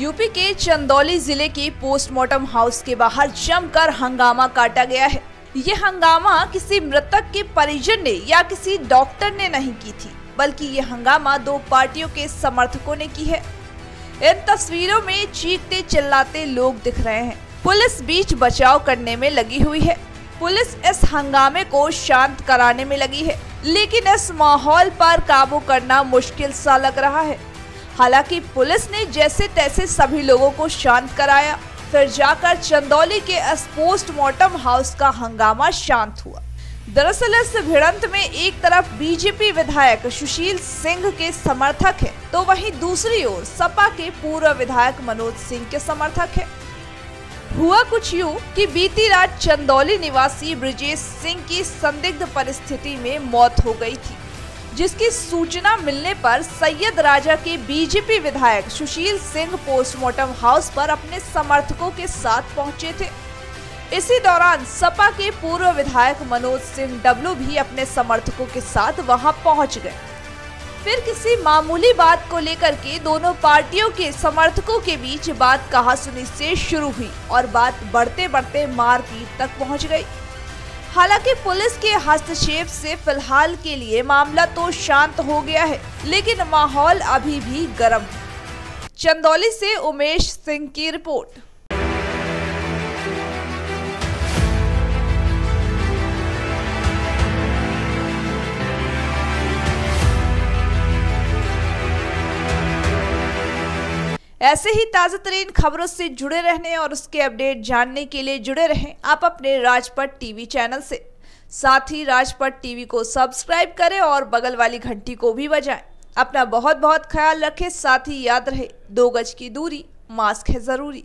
UP के चंदौली ज़िले के पोस्टमार्टम हाउस के बाहर जमकर हंगामा काटा गया है। ये हंगामा किसी मृतक के परिजन ने या किसी डॉक्टर ने नहीं की थी, बल्कि ये हंगामा दो पार्टियों के समर्थकों ने की है। इन तस्वीरों में चीखते चिल्लाते लोग दिख रहे हैं। पुलिस बीच बचाव करने में लगी हुई है। पुलिस इस हंगामे को शांत कराने में लगी है, लेकिन इस माहौल पर काबू करना मुश्किल सा लग रहा है। हालाँकि पुलिस ने जैसे तैसे सभी लोगों को शांत कराया। फिर जाकर चंदौली के पोस्टमार्टम हाउस का हंगामा शांत हुआ। दरअसल इस भिड़ंत में एक तरफ़ बीजेपी विधायक सुशील सिंह के समर्थक है तो वहीं दूसरी ओर सपा के पूर्व विधायक मनोज सिंह के समर्थक है। हुआ कुछ यूँ कि बीती रात चंदौली निवासी ब्रजेश सिंह की संदिग्ध परिस्थिति में मौत हो गई थी। जिसकी सूचना मिलने पर सैयद राजा के बीजेपी विधायक सुशील सिंह पोस्टमार्टम हाउस पर अपने समर्थकों के साथ पहुँचे थे। इसी दौरान सपा के पूर्व विधायक मनोज सिंह डब्लू भी अपने समर्थकों के साथ वहाँ पहुँच गए। फिर किसी मामूली बात को लेकर के दोनों पार्टियों के समर्थकों के बीच बात कहा सुनी से शुरू हुई और बात बढ़ते बढ़ते मारपीट तक पहुँच गई। हालाँकि पुलिस के हस्तक्षेप से फ़िलहाल के लिए मामला तो शांत हो गया है, लेकिन माहौल अभी भी गर्म चंदौली से उमेश सिंह की रिपोर्ट। ऐसे ही ताज़ा तरीन खबरों से जुड़े रहने और उसके अपडेट जानने के लिए जुड़े रहें आप अपने राजपट टीवी चैनल से। साथ ही राजपट टीवी को सब्सक्राइब करें और बगल वाली घंटी को भी बजाएँ। अपना बहुत बहुत ख्याल रखें, साथ ही याद रहे, दो गज की दूरी, मास्क है ज़रूरी।